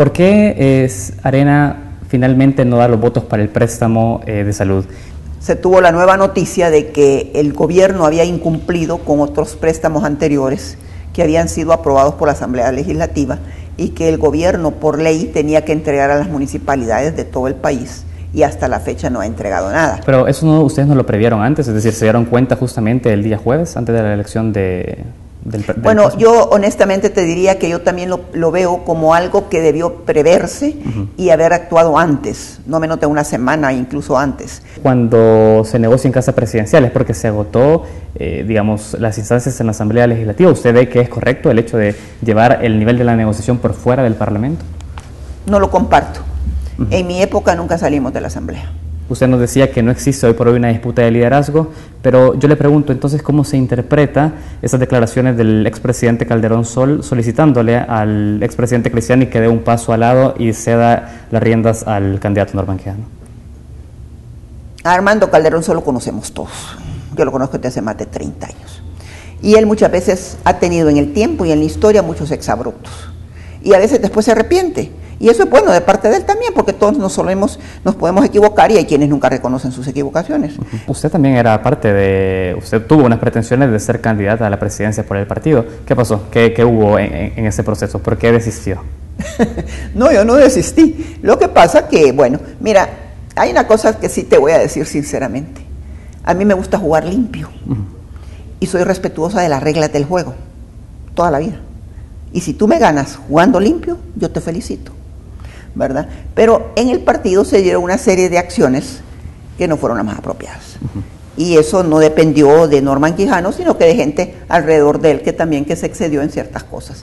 ¿Por qué es Arena finalmente no da los votos para el préstamo eh, de salud? Se tuvo la nueva noticia de que el gobierno había incumplido con otros préstamos anteriores que habían sido aprobados por la Asamblea Legislativa y que el gobierno por ley tenía que entregar a las municipalidades de todo el país y hasta la fecha no ha entregado nada. Pero eso no, ustedes no lo previeron antes, es decir, se dieron cuenta justamente el día jueves, antes de la elección de, del, del Bueno, yo honestamente te diría que yo también lo, lo veo como algo que debió preverse uh -huh. y haber actuado antes, no menos de una semana, incluso antes. Cuando se negocia en casa presidencial es porque se agotó, eh, digamos, las instancias en la Asamblea Legislativa. ¿Usted ve que es correcto el hecho de llevar el nivel de la negociación por fuera del Parlamento? No lo comparto. Uh -huh. En mi época nunca salimos de la Asamblea. Usted nos decía que no existe hoy por hoy una disputa de liderazgo, pero yo le pregunto entonces cómo se interpreta esas declaraciones del expresidente Calderón Sol solicitándole al expresidente Cristiani que dé un paso al lado y ceda las riendas al candidato. A Armando Calderón Sol lo conocemos todos. Yo lo conozco desde hace más de 30 años. Y él muchas veces ha tenido en el tiempo y en la historia muchos exabruptos. Y a veces después se arrepiente. Y eso es bueno de parte de él también, porque todos nos solemos, nos podemos equivocar y hay quienes nunca reconocen sus equivocaciones. Usted también era parte de, usted tuvo unas pretensiones de ser candidata a la presidencia por el partido. ¿Qué pasó? ¿Qué, qué hubo en, en, ese proceso? ¿Por qué desistió? no, yo no desistí. Lo que pasa que, bueno, mira, hay una cosa que sí te voy a decir sinceramente. A mí me gusta jugar limpio uh -huh. y soy respetuosa de las reglas del juego, toda la vida. Y si tú me ganas jugando limpio, yo te felicito. ¿Verdad? Pero en el partido se dieron una serie de acciones que no fueron las más apropiadas. Uh -huh. Y eso no dependió de Norman Quijano, sino que de gente alrededor de él que también que se excedió en ciertas cosas.